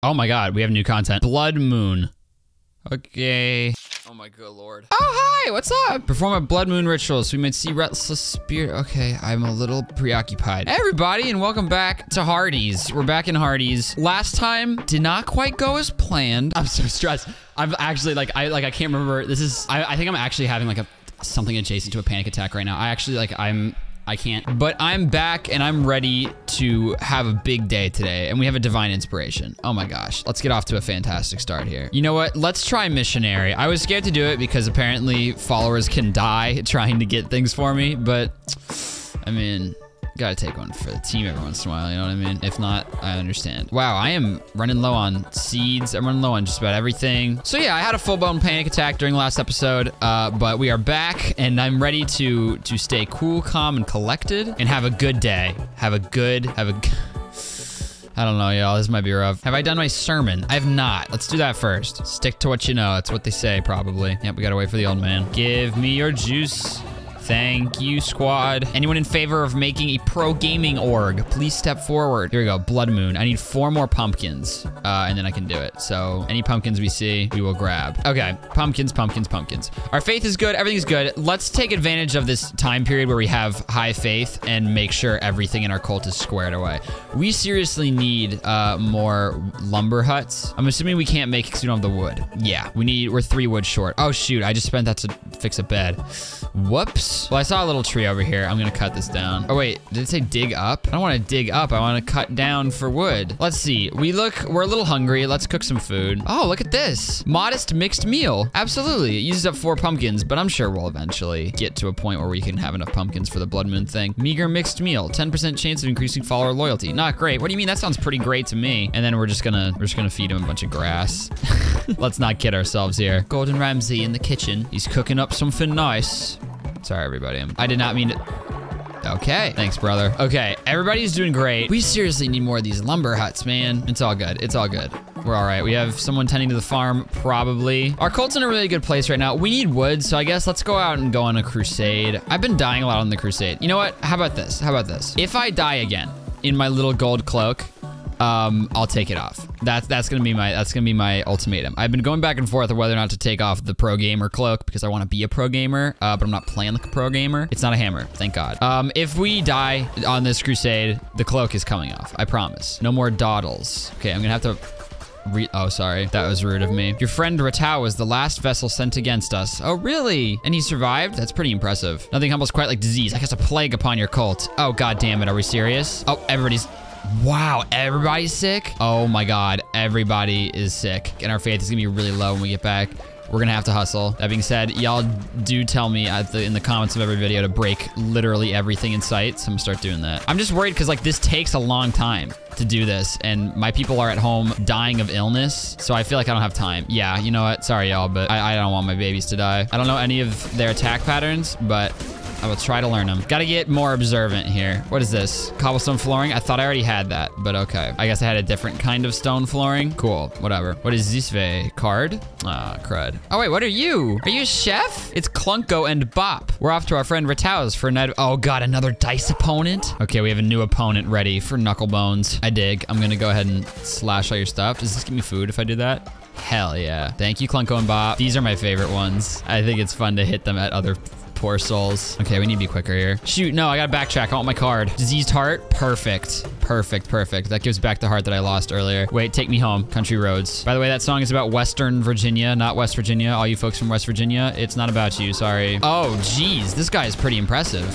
Oh my god, we have new content. Blood Moon. Okay. Oh my good lord. Oh, hi, what's up? Perform a blood moon ritual so we might see restless spirit. Okay, I'm a little preoccupied. Hey, everybody, and welcome back to Hardee's. We're back in Hardee's. Last time did not quite go as planned. I'm so stressed. I'm actually like, I like, I can't remember. This is, I, I think I'm actually having like a something adjacent to a panic attack right now. I actually like, I'm I can't. But I'm back and I'm ready to have a big day today. And we have a divine inspiration. Oh my gosh. Let's get off to a fantastic start here. You know what? Let's try missionary. I was scared to do it because apparently followers can die trying to get things for me. But I mean, Gotta take one for the team every once in a while, you know what I mean? If not, I understand. Wow, I am running low on seeds. I'm running low on just about everything. So yeah, I had a full-blown panic attack during the last episode, uh, but we are back and I'm ready to to stay cool, calm, and collected and have a good day. Have a good, have a I don't know, y'all. This might be rough. Have I done my sermon? I have not. Let's do that first. Stick to what you know. That's what they say, probably. Yep, we gotta wait for the old man. Give me your juice. Thank you, squad. Anyone in favor of making a pro gaming org, please step forward. Here we go, Blood Moon. I need four more pumpkins, uh, and then I can do it. So any pumpkins we see, we will grab. Okay, pumpkins, pumpkins, pumpkins. Our faith is good, everything's good. Let's take advantage of this time period where we have high faith and make sure everything in our cult is squared away. We seriously need uh, more lumber huts. I'm assuming we can't make it because we don't have the wood. Yeah, we need, we're three wood short. Oh shoot, I just spent that to fix a bed. Whoops. Well, I saw a little tree over here. I'm gonna cut this down. Oh wait, did it say dig up? I don't wanna dig up. I wanna cut down for wood. Let's see. We look, we're a little hungry. Let's cook some food. Oh, look at this. Modest mixed meal. Absolutely. It uses up four pumpkins, but I'm sure we'll eventually get to a point where we can have enough pumpkins for the blood moon thing. Meager mixed meal. 10% chance of increasing follower loyalty. Not great. What do you mean? That sounds pretty great to me. And then we're just gonna, we're just gonna feed him a bunch of grass. Let's not kid ourselves here. Gordon Ramsay in the kitchen. He's cooking up something nice. Sorry, everybody. I did not mean to... Okay. Thanks, brother. Okay, everybody's doing great. We seriously need more of these lumber huts, man. It's all good. It's all good. We're all right. We have someone tending to the farm, probably. Our cult's in a really good place right now. We need wood, so I guess let's go out and go on a crusade. I've been dying a lot on the crusade. You know what? How about this? How about this? If I die again in my little gold cloak, um, I'll take it off. That's that's gonna be my that's gonna be my ultimatum. I've been going back and forth of whether or not to take off the pro gamer cloak because I want to be a pro gamer, uh, but I'm not playing like a pro gamer. It's not a hammer, thank God. Um, if we die on this crusade, the cloak is coming off. I promise. No more dawdles. Okay, I'm gonna have to re oh, sorry. That was rude of me. Your friend Ratau was the last vessel sent against us. Oh, really? And he survived? That's pretty impressive. Nothing humbles quite like disease. I guess a plague upon your cult. Oh, god damn it. Are we serious? Oh, everybody's Wow, everybody's sick? Oh my god, everybody is sick. And our faith is gonna be really low when we get back. We're gonna have to hustle. That being said, y'all do tell me the, in the comments of every video to break literally everything in sight, so I'm gonna start doing that. I'm just worried because like this takes a long time to do this, and my people are at home dying of illness, so I feel like I don't have time. Yeah, you know what? Sorry, y'all, but I, I don't want my babies to die. I don't know any of their attack patterns, but I will try to learn them. Gotta get more observant here. What is this? Cobblestone flooring? I thought I already had that, but okay. I guess I had a different kind of stone flooring. Cool, whatever. What is this way? Card? Ah, crud. Oh wait, what are you? Are you a chef? It's Klunko and Bop. We're off to our friend Ratau's for night. Oh god, another dice opponent? Okay, we have a new opponent ready for Knucklebones. I dig. I'm gonna go ahead and slash all your stuff. Does this give me food if I do that? Hell yeah. Thank you, Klunko and Bop. These are my favorite ones. I think it's fun to hit them at other Poor souls. Okay, we need to be quicker here. Shoot, no, I gotta backtrack. I want my card. Diseased heart. Perfect. Perfect, perfect. That gives back the heart that I lost earlier. Wait, take me home. Country roads. By the way, that song is about Western Virginia, not West Virginia. All you folks from West Virginia, it's not about you, sorry. Oh, geez, this guy is pretty impressive.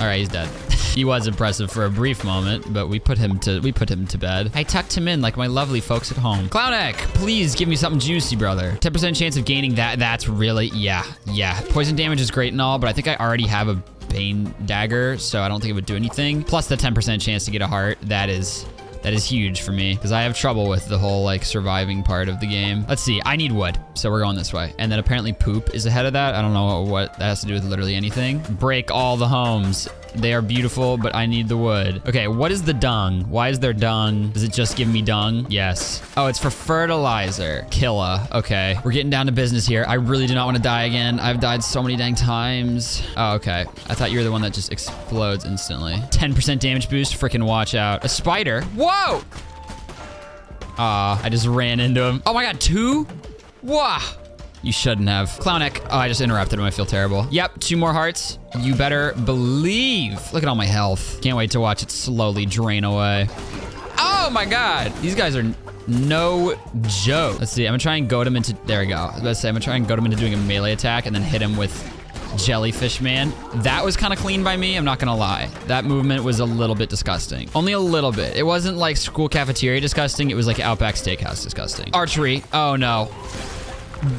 All right, he's dead. He was impressive for a brief moment, but we put him to we put him to bed. I tucked him in like my lovely folks at home. Clauneck, please give me something juicy, brother. 10% chance of gaining that. That's really, yeah, yeah. Poison damage is great and all, but I think I already have a Bane Dagger, so I don't think it would do anything. Plus the 10% chance to get a heart. That is that is huge for me because I have trouble with the whole like surviving part of the game. Let's see. I need wood. So we're going this way. And then apparently poop is ahead of that. I don't know what that has to do with literally anything. Break all the homes. They are beautiful, but I need the wood. Okay, what is the dung? Why is there dung? Does it just give me dung? Yes. Oh, it's for fertilizer. Killa. Okay. We're getting down to business here. I really do not want to die again. I've died so many dang times. Oh, okay. I thought you were the one that just explodes instantly. 10% damage boost. Freaking watch out. A spider. Whoa! Aw, I just ran into him. Oh my god, two? Wah! You shouldn't have. Clauneck. Oh, I just interrupted him. I feel terrible. Yep, two more hearts. You better believe. Look at all my health. Can't wait to watch it slowly drain away. Oh my god. These guys are no joke. Let's see. I'm gonna try and goad him into. There we go. I was about to say, I'm gonna try and goad him into doing a melee attack and then hit him with Jellyfish Man. That was kind of clean by me, I'm not gonna lie. That movement was a little bit disgusting. Only a little bit. It wasn't like school cafeteria disgusting, it was like Outback Steakhouse disgusting. Archery. Oh no.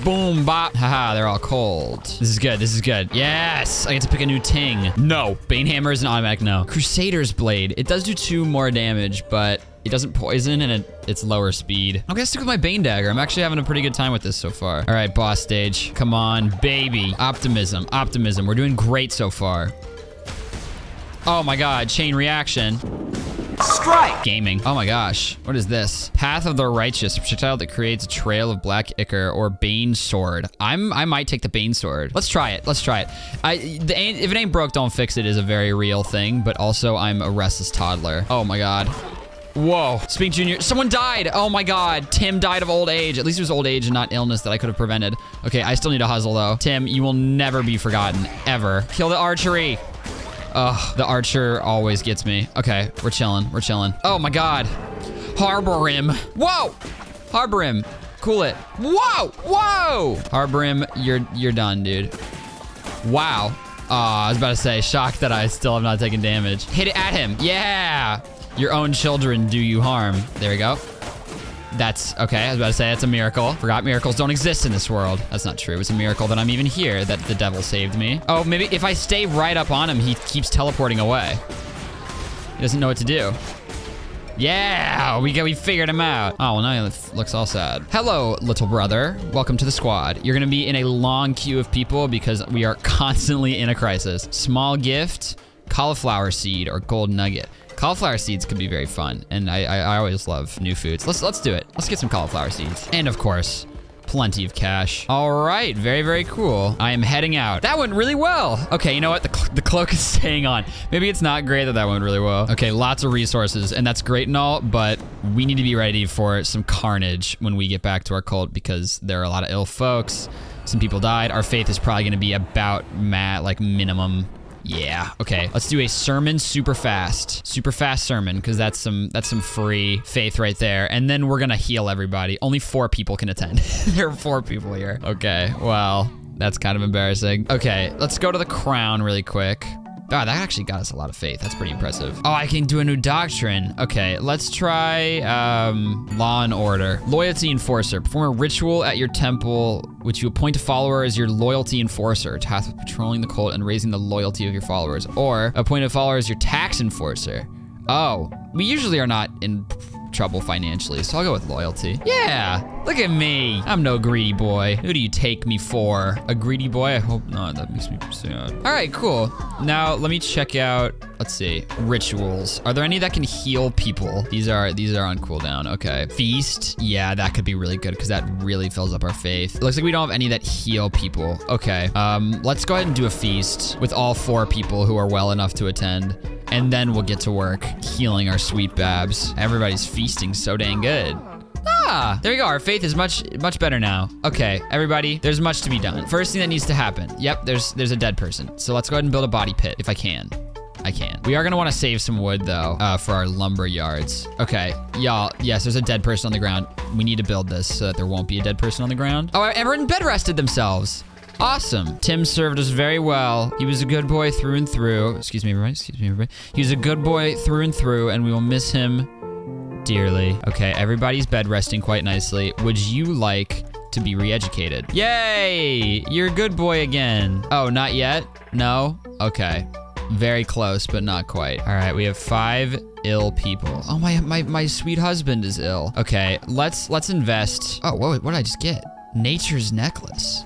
Boom, bop. Haha, they're all cold. This is good. This is good. Yes, I get to pick a new ting. No. Banehammer is an automatic no. Crusader's Blade. It does do two more damage, but it doesn't poison and it, it's lower speed. I'm gonna stick with my Bane Dagger. I'm actually having a pretty good time with this so far. All right, boss stage. Come on, baby. Optimism, optimism. We're doing great so far. Oh my god, chain reaction. Strike! Gaming. Oh my gosh. What is this? Path of the Righteous. Projectile that creates a trail of black ichor or Bane Sword. I'm, I might take the Bane Sword. Let's try it. Let's try it. I, the, if it ain't broke, don't fix it is a very real thing, but also I'm a restless toddler. Oh my god. Whoa. Spink Jr. Someone died. Oh my god. Tim died of old age. At least it was old age and not illness that I could have prevented. Okay, I still need a hustle though. Tim, you will never be forgotten. Ever. Kill the archery. Ugh, the archer always gets me. Okay, we're chilling. We're chilling. Oh my god. Harbor him. Whoa! Harbor him. Cool it. Whoa! Whoa! Harbor him. You're you're done, dude. Wow. Uh, I was about to say, shocked that I still have not taken damage. Hit it at him. Yeah! Your own children do you harm. There we go. That's, okay, I was about to say that's a miracle. Forgot miracles don't exist in this world. That's not true. It's a miracle that I'm even here, that the devil saved me. Oh, maybe if I stay right up on him, he keeps teleporting away. He doesn't know what to do. Yeah, we got, we figured him out. Oh, well, now he looks all sad. Hello, little brother. Welcome to the squad. You're gonna be in a long queue of people because we are constantly in a crisis. Small gift, cauliflower seed, or gold nugget. Cauliflower seeds could be very fun, and I, I, I always love new foods. Let's let's do it. Let's get some cauliflower seeds, and of course, plenty of cash. All right, very, very cool. I am heading out. That went really well. Okay, you know what? The, cl the cloak is staying on. Maybe it's not great that that went really well. Okay, lots of resources, and that's great and all, but we need to be ready for some carnage when we get back to our cult because there are a lot of ill folks. Some people died. Our faith is probably going to be about mat, like minimum yeah. Okay. Let's do a sermon super fast. Super fast sermon because that's some that's some free faith right there. And then we're gonna heal everybody. Only four people can attend. there are four people here. Okay. Well, that's kind of embarrassing. Okay. Let's go to the crown really quick. Oh, that actually got us a lot of faith. That's pretty impressive. Oh, I can do a new doctrine. Okay, let's try um, law and order. Loyalty enforcer. Perform a ritual at your temple, which you appoint a follower as your loyalty enforcer, tasked with patrolling the cult and raising the loyalty of your followers. Or appoint a follower as your tax enforcer. Oh, we usually are not in trouble financially, so I'll go with loyalty. Yeah, look at me. I'm no greedy boy. Who do you take me for? A greedy boy? I hope not. That makes me sad. All right, cool. Now let me check out, let's see, rituals. Are there any that can heal people? These are these are on cooldown. Okay. Feast. Yeah, that could be really good because that really fills up our faith. It looks like we don't have any that heal people. Okay. Um, let's go ahead and do a feast with all four people who are well enough to attend and then we'll get to work healing our sweet babs. Everybody's feasting so dang good. Ah, there we go. Our faith is much, much better now. Okay, everybody, there's much to be done. First thing that needs to happen. Yep, there's there's a dead person. So let's go ahead and build a body pit if I can. I can. We are gonna wanna save some wood though, uh, for our lumber yards. Okay, y'all, yes, there's a dead person on the ground. We need to build this so that there won't be a dead person on the ground. Oh, everyone bed rested themselves. Awesome. Tim served us very well. He was a good boy through and through. Excuse me, everybody. Excuse me, everybody. He was a good boy through and through, and we will miss him dearly. Okay, everybody's bed resting quite nicely. Would you like to be re-educated? Yay! You're a good boy again. Oh, not yet? No? Okay. Very close, but not quite. All right, we have five ill people. Oh, my, my, my sweet husband is ill. Okay, let's, let's invest. Oh, what, what did I just get? Nature's necklace.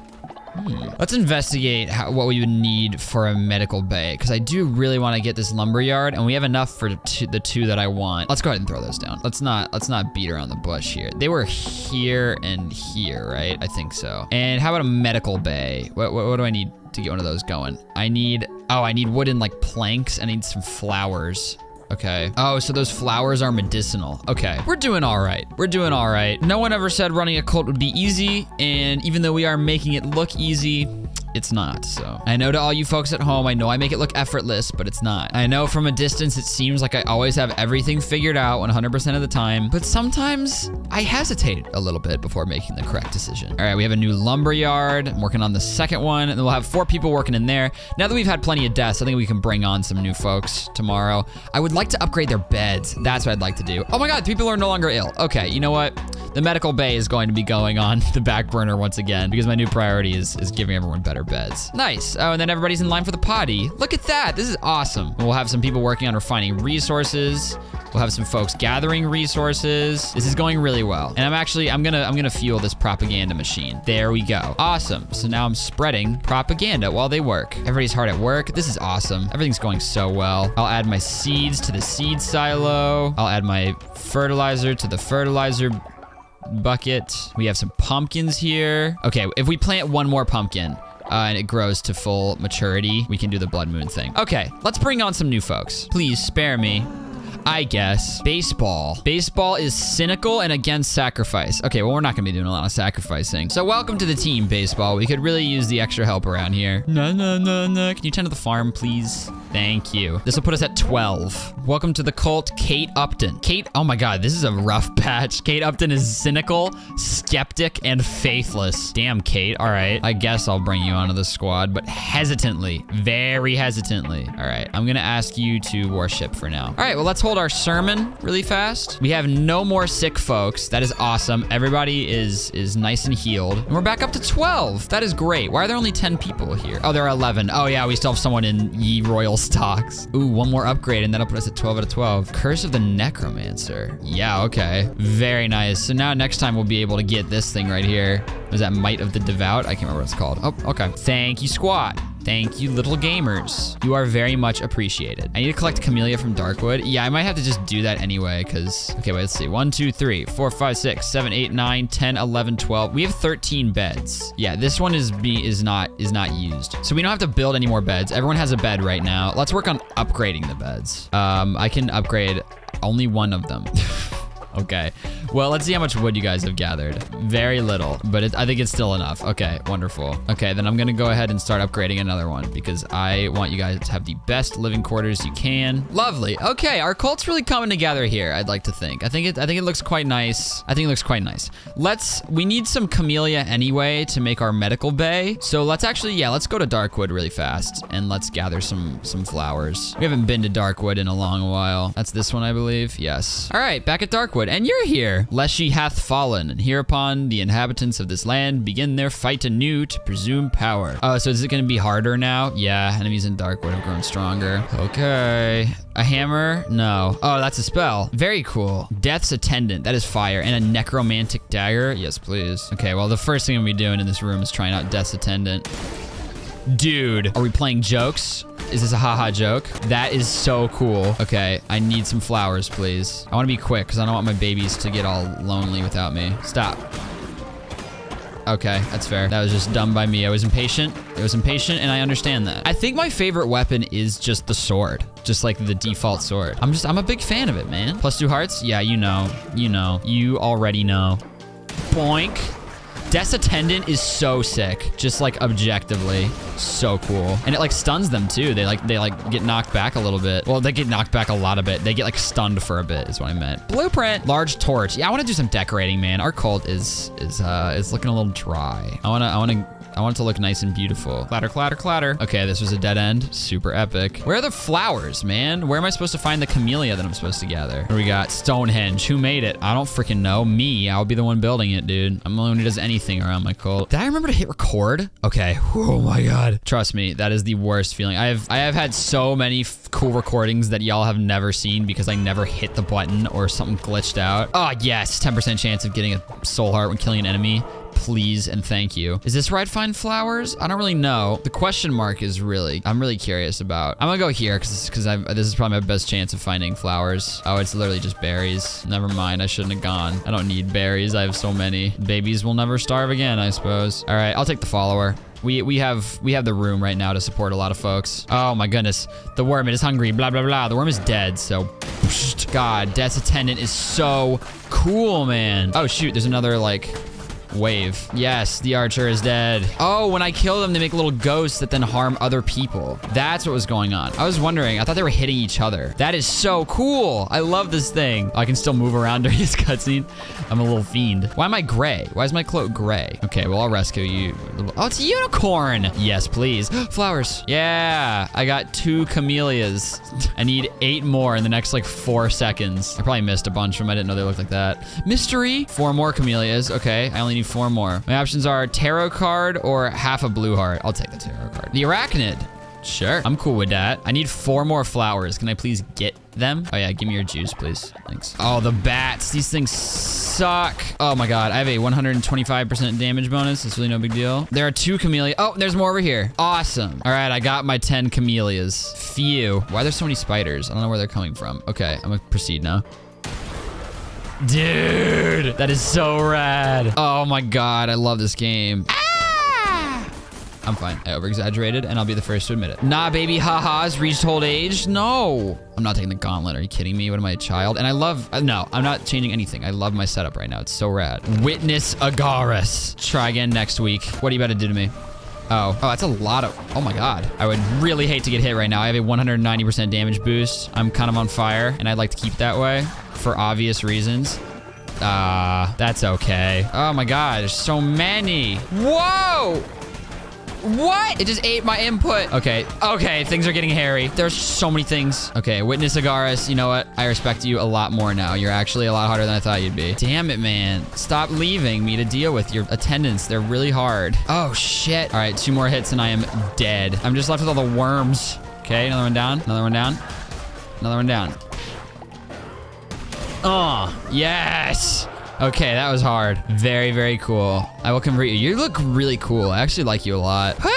Hmm. Let's investigate how, what we would need for a medical bay, because I do really want to get this lumber yard, and we have enough for the two that I want. Let's go ahead and throw those down. Let's not let's not beat around the bush here. They were here and here, right? I think so. And how about a medical bay? What, what, what do I need to get one of those going? I need, oh, I need wooden like planks. I need some flowers. Okay. Oh, so those flowers are medicinal. Okay. We're doing all right. We're doing all right. No one ever said running a cult would be easy. And even though we are making it look easy, it's not. So I know to all you folks at home, I know I make it look effortless, but it's not. I know from a distance, it seems like I always have everything figured out 100% of the time, but sometimes I hesitate a little bit before making the correct decision. All right, we have a new lumber yard. I'm working on the second one, and we'll have four people working in there. Now that we've had plenty of deaths, I think we can bring on some new folks tomorrow. I would like to upgrade their beds. That's what I'd like to do. Oh my God, people are no longer ill. Okay, you know what? The medical bay is going to be going on the back burner once again because my new priority is, is giving everyone better beds. Nice. Oh, and then everybody's in line for the potty. Look at that. This is awesome. We'll have some people working on refining resources. We'll have some folks gathering resources. This is going really well. And I'm actually, I'm gonna, I'm gonna fuel this propaganda machine. There we go. Awesome. So now I'm spreading propaganda while they work. Everybody's hard at work. This is awesome. Everything's going so well. I'll add my seeds to the seed silo. I'll add my fertilizer to the fertilizer bucket. We have some pumpkins here. Okay, if we plant one more pumpkin, uh, and it grows to full maturity, we can do the blood moon thing. Okay, let's bring on some new folks. Please spare me. I guess. Baseball. Baseball is cynical and against sacrifice. Okay, well, we're not gonna be doing a lot of sacrificing. So welcome to the team, Baseball. We could really use the extra help around here. No, no, no, no. Can you tend to the farm, please? Thank you. This will put us at 12. Welcome to the cult, Kate Upton. Kate, oh my god, this is a rough patch. Kate Upton is cynical, skeptic, and faithless. Damn, Kate. All right, I guess I'll bring you onto the squad, but hesitantly, very hesitantly. All right, I'm gonna ask you to worship for now. All right, well, let's hold our sermon really fast. We have no more sick folks. That is awesome. Everybody is is nice and healed. And we're back up to 12. That is great. Why are there only 10 people here? Oh, there are 11. Oh yeah, we still have someone in Ye Royal stocks. Ooh, one more upgrade and that'll put us at 12 out of 12. Curse of the Necromancer. Yeah, okay. Very nice. So now next time we'll be able to get this thing right here. Was that Might of the Devout? I can't remember what it's called. Oh, okay. Thank you, squad. Thank you, little gamers. You are very much appreciated. I need to collect Camellia from Darkwood. Yeah, I might have to just do that anyway, because... Okay, wait, let's see. 1, 2, 3, 4, 5, 6, 7, 8, 9, 10, 11, 12. We have 13 beds. Yeah, this one is be is not is not used. So we don't have to build any more beds. Everyone has a bed right now. Let's work on upgrading the beds. Um, I can upgrade only one of them. Okay. Well, let's see how much wood you guys have gathered. Very little, but it, I think it's still enough. Okay, wonderful. Okay, then I'm gonna go ahead and start upgrading another one because I want you guys to have the best living quarters you can. Lovely. Okay, our cult's really coming together here, I'd like to think. I think it I think it looks quite nice. I think it looks quite nice. Let's, we need some camellia anyway to make our medical bay. So let's actually, yeah, let's go to Darkwood really fast and let's gather some, some flowers. We haven't been to Darkwood in a long while. That's this one, I believe. Yes. All right, back at Darkwood and you're here. Leshy hath fallen, and hereupon the inhabitants of this land begin their fight anew to presume power. Oh, so is it gonna be harder now? Yeah, enemies in dark Darkwood have grown stronger. Okay. A hammer? No. Oh, that's a spell. Very cool. Death's Attendant. That is fire. And a necromantic dagger? Yes, please. Okay, well, the first thing I'm gonna be doing in this room is trying out Death's Attendant. Dude, are we playing jokes? Is this a haha joke? That is so cool. Okay, I need some flowers, please. I want to be quick because I don't want my babies to get all lonely without me. Stop. Okay, that's fair. That was just dumb by me. I was impatient. It was impatient, and I understand that. I think my favorite weapon is just the sword. Just like the default sword. I'm just, I'm a big fan of it, man. Plus two hearts? Yeah, you know. You know. You already know. Boink. Death's Attendant is so sick. Just like objectively, so cool. And it like stuns them too. They like they like get knocked back a little bit. Well, they get knocked back a lot of bit. They get like stunned for a bit is what I meant. Blueprint, large torch. Yeah, I want to do some decorating, man. Our cult is is uh is looking a little dry. I want to I want to I want it to look nice and beautiful. Clatter, clatter, clatter. Okay, this was a dead end. Super epic. Where are the flowers, man? Where am I supposed to find the camellia that I'm supposed to gather? What we got? Stonehenge. Who made it? I don't freaking know. Me. I'll be the one building it, dude. I'm the only one who does anything around my cult. Did I remember to hit record? Okay. Oh my god. Trust me, that is the worst feeling. I have I have had so many cool recordings that y'all have never seen because I never hit the button or something glitched out. Oh, yes. 10% chance of getting a soul heart when killing an enemy please and thank you. Is this I'd find flowers? I don't really know. The question mark is really, I'm really curious about. I'm gonna go here because because this is probably my best chance of finding flowers. Oh, it's literally just berries. Never mind, I shouldn't have gone. I don't need berries, I have so many. Babies will never starve again, I suppose. All right, I'll take the follower. We we have we have the room right now to support a lot of folks. Oh my goodness. The worm, it is hungry, blah, blah, blah. The worm is dead, so God, Death's Attendant is so cool, man. Oh shoot, there's another like wave. Yes, the archer is dead. Oh, when I kill them, they make little ghosts that then harm other people. That's what was going on. I was wondering, I thought they were hitting each other. That is so cool. I love this thing. Oh, I can still move around during this cutscene. I'm a little fiend. Why am I gray? Why is my cloak gray? Okay, well, I'll rescue you. Oh, it's a unicorn. Yes, please. Flowers. Yeah, I got two camellias. I need eight more in the next like four seconds. I probably missed a bunch of them. I didn't know they looked like that. Mystery. Four more camellias. Okay, I only need four more. My options are tarot card or half a blue heart. I'll take the tarot card. The arachnid. Sure, I'm cool with that. I need four more flowers. Can I please get them? Oh yeah, give me your juice, please. Thanks. Oh, the bats. These things suck. Oh my god, I have a 125% damage bonus. It's really no big deal. There are two camellia. Oh, there's more over here. Awesome. All right, I got my 10 camellias. Phew. Why are there so many spiders? I don't know where they're coming from. Okay, I'm gonna proceed now. Dude, that is so rad. Oh my god, I love this game. Ah! I'm fine. I over-exaggerated, and I'll be the first to admit it. Nah, baby, ha-has reached old age? No. I'm not taking the gauntlet. Are you kidding me? What am I, a child? And I love... Uh, no, I'm not changing anything. I love my setup right now. It's so rad. Witness Agares. Try again next week. What are you about to do to me? Oh, oh, that's a lot of, oh my God. I would really hate to get hit right now. I have a 190% damage boost. I'm kind of on fire and I'd like to keep that way for obvious reasons. Ah, uh, that's okay. Oh my God, there's so many. Whoa! What? It just ate my input. Okay. Okay. Things are getting hairy. There's so many things. Okay. Witness Agares. You know what? I respect you a lot more now. You're actually a lot harder than I thought you'd be. Damn it, man. Stop leaving me to deal with your attendants. They're really hard. Oh, shit. All right. Two more hits and I am dead. I'm just left with all the worms. Okay. Another one down. Another one down. Another one down. Oh, yes. Okay, that was hard. Very, very cool. I will convert you. You look really cool. I actually like you a lot. Woo!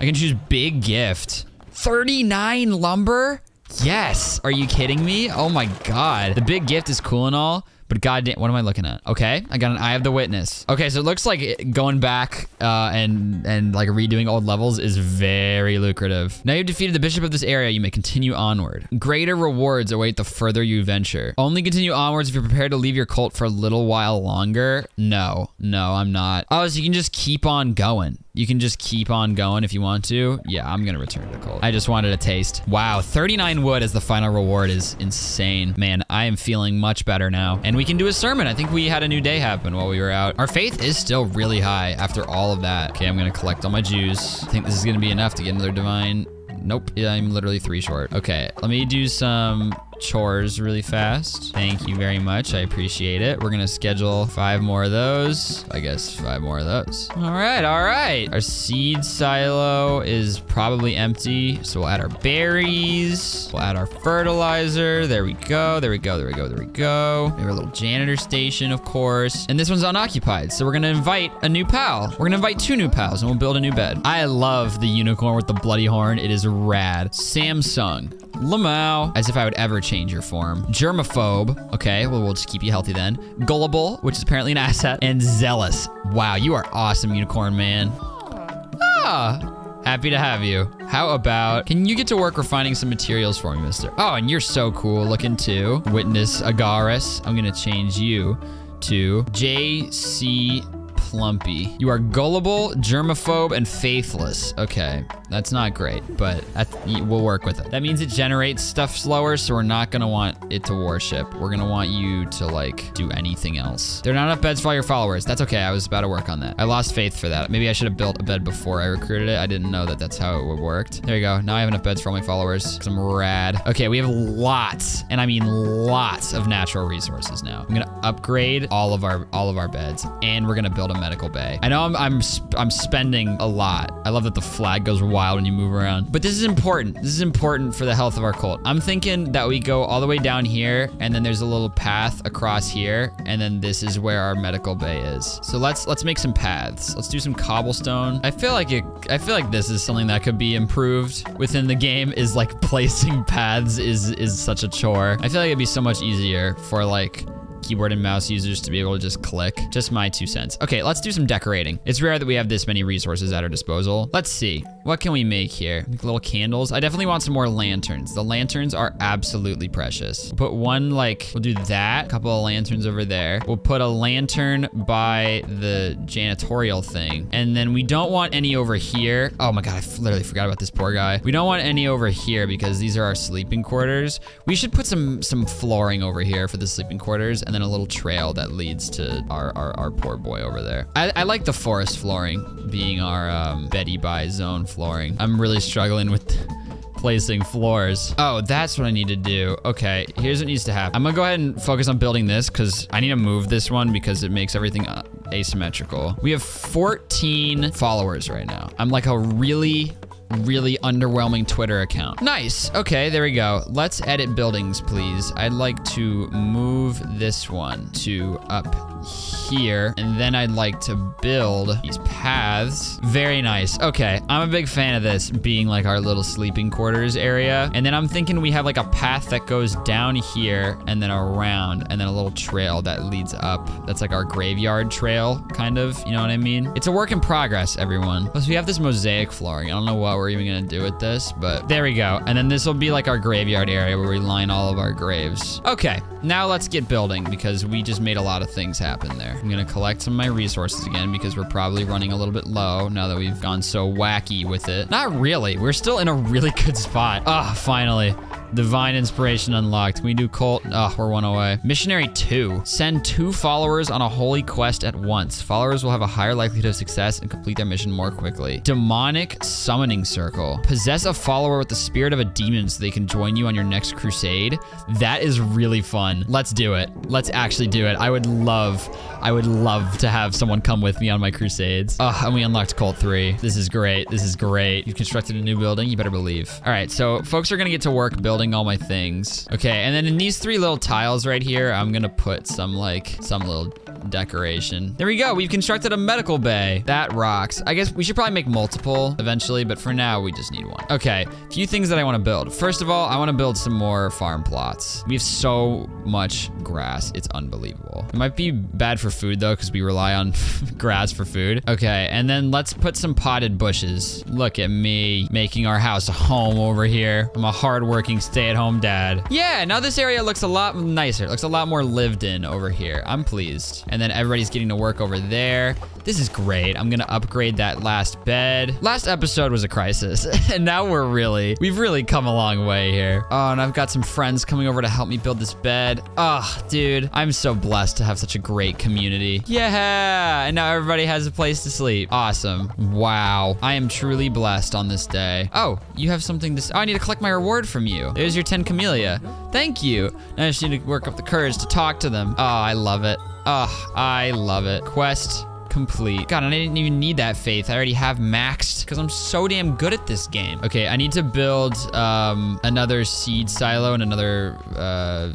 I can choose big gift. 39 lumber? Yes. Are you kidding me? Oh my god. The big gift is cool and all, but goddamn, what am I looking at? Okay, I got an Eye of the Witness. Okay, so it looks like going back uh, and and like redoing old levels is very lucrative. Now you've defeated the bishop of this area, you may continue onward. Greater rewards await the further you venture. Only continue onwards if you're prepared to leave your cult for a little while longer. No, no, I'm not. Oh, so you can just keep on going. You can just keep on going if you want to. Yeah, I'm gonna return to the cult. I just wanted a taste. Wow, 39 wood as the final reward is insane. Man, I am feeling much better now. And we can do a sermon. I think we had a new day happen while we were out. Our faith is still really high after all of that. Okay, I'm gonna collect all my Jews. I think this is gonna be enough to get another divine Nope, yeah, I'm literally three short. Okay, let me do some chores really fast. Thank you very much. I appreciate it. We're gonna schedule five more of those. I guess five more of those. All right, all right. Our seed silo is probably empty. So we'll add our berries. We'll add our fertilizer. There we go. There we go. There we go. There we go. We have a little janitor station, of course. And this one's unoccupied. So we're gonna invite a new pal. We're gonna invite two new pals and we'll build a new bed. I love the unicorn with the bloody horn. It is rad. Samsung. Lamau. As if I would ever change your form. Germaphobe. Okay, well, we'll just keep you healthy then. Gullible, which is apparently an asset. And Zealous. Wow, you are awesome, unicorn man. Ah. Happy to have you. How about, can you get to work refining some materials for me, mister? Oh, and you're so cool looking too. Witness Agares. I'm gonna change you to JC Plumpy. You are gullible, germaphobe, and faithless. Okay, that's not great, but we'll work with it. That means it generates stuff slower, so we're not gonna want it to worship. We're gonna want you to like do anything else. There are not enough beds for all your followers. That's okay, I was about to work on that. I lost faith for that. Maybe I should have built a bed before I recruited it. I didn't know that that's how it worked. There you go. Now I have enough beds for all my followers Some rad. Okay, we have lots, and I mean lots of natural resources now. I'm gonna upgrade all of our all of our beds, and we're gonna build a medical bay. I know I'm, I'm, I'm spending a lot. I love that the flag goes wild when you move around. But this is important. This is important for the health of our cult. I'm thinking that we go all the way down here, and then there's a little path across here, and then this is where our medical bay is. So let's let's make some paths. Let's do some cobblestone. I feel like it. I feel like this is something that could be improved within the game. Is like placing paths is is such a chore. I feel like it'd be so much easier for like keyboard and mouse users to be able to just click. Just my two cents. Okay, let's do some decorating. It's rare that we have this many resources at our disposal. Let's see. What can we make here? Make little candles. I definitely want some more lanterns. The lanterns are absolutely precious. We'll put one like, we'll do that. A couple of lanterns over there. We'll put a lantern by the janitorial thing. And then we don't want any over here. Oh my God, I literally forgot about this poor guy. We don't want any over here because these are our sleeping quarters. We should put some some flooring over here for the sleeping quarters and then a little trail that leads to our, our, our poor boy over there. I, I like the forest flooring being our um, Betty by zone flooring. I'm really struggling with placing floors. Oh, that's what I need to do. Okay, here's what needs to happen. I'm gonna go ahead and focus on building this because I need to move this one because it makes everything uh, asymmetrical. We have 14 followers right now. I'm like a really really underwhelming Twitter account. Nice. Okay, there we go. Let's edit buildings, please. I'd like to move this one to up here, and then I'd like to build these paths. Very nice. Okay, I'm a big fan of this being like our little sleeping quarters area. And then I'm thinking we have like a path that goes down here and then around and then a little trail that leads up. That's like our graveyard trail, kind of, you know what I mean? It's a work in progress, everyone. Plus we have this mosaic flooring. I don't know what we're even gonna do with this, but there we go. And then this will be like our graveyard area where we line all of our graves. Okay, now let's get building because we just made a lot of things happen there. I'm gonna collect some of my resources again because we're probably running a little bit low now that we've gone so wacky with it. Not really, we're still in a really good spot. Ah, oh, finally. Divine inspiration unlocked. Can we do cult? Oh, we're one away. Missionary two. Send two followers on a holy quest at once. Followers will have a higher likelihood of success and complete their mission more quickly. Demonic summoning circle. Possess a follower with the spirit of a demon so they can join you on your next crusade. That is really fun. Let's do it. Let's actually do it. I would love, I would love to have someone come with me on my crusades. Oh, and we unlocked cult three. This is great. This is great. You've constructed a new building. You better believe. All right, so folks are gonna get to work building all my things. Okay, and then in these three little tiles right here, I'm gonna put some like, some little decoration. There we go. We've constructed a medical bay. That rocks. I guess we should probably make multiple eventually, but for now, we just need one. Okay, a few things that I want to build. First of all, I want to build some more farm plots. We have so much grass. It's unbelievable. It might be bad for food though, because we rely on grass for food. Okay, and then let's put some potted bushes. Look at me making our house a home over here. I'm a hardworking stay-at-home dad. Yeah, now this area looks a lot nicer. It looks a lot more lived in over here. I'm pleased. And then everybody's getting to work over there. This is great. I'm gonna upgrade that last bed. Last episode was a crisis, and now we're really, we've really come a long way here. Oh, and I've got some friends coming over to help me build this bed. Oh, dude, I'm so blessed to have such a great community. Yeah, and now everybody has a place to sleep. Awesome. Wow, I am truly blessed on this day. Oh, you have something to, oh, I need to collect my reward from you. There's your 10 camellia. Thank you. Now I just need to work up the courage to talk to them. Oh, I love it. Oh, I love it. Quest complete. God, I didn't even need that faith. I already have maxed because I'm so damn good at this game. Okay, I need to build um, another seed silo and another uh,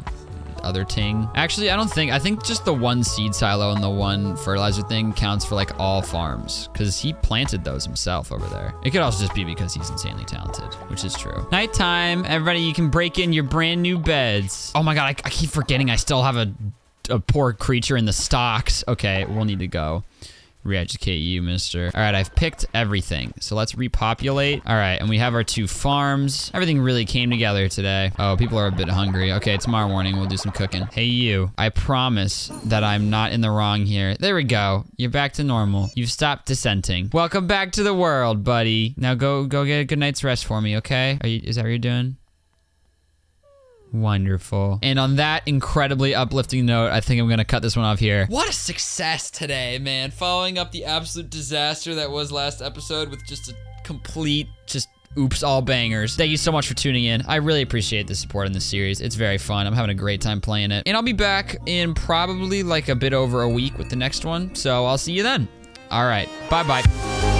other ting. Actually, I don't think, I think just the one seed silo and the one fertilizer thing counts for like all farms because he planted those himself over there. It could also just be because he's insanely talented, which is true. Nighttime, everybody, you can break in your brand new beds. Oh my God, I, I keep forgetting I still have a, a poor creature in the stocks. Okay, we'll need to go. Re-educate you, mister. All right, I've picked everything. So let's repopulate. All right, and we have our two farms. Everything really came together today. Oh, people are a bit hungry. Okay, tomorrow morning we'll do some cooking. Hey, you. I promise that I'm not in the wrong here. There we go. You're back to normal. You've stopped dissenting. Welcome back to the world, buddy. Now go go get a good night's rest for me, okay? You, is that what you're doing? Wonderful. And on that incredibly uplifting note, I think I'm gonna cut this one off here. What a success today, man. Following up the absolute disaster that was last episode with just a complete, just oops, all bangers. Thank you so much for tuning in. I really appreciate the support in this series. It's very fun. I'm having a great time playing it. And I'll be back in probably like a bit over a week with the next one. So I'll see you then. All right. Bye-bye.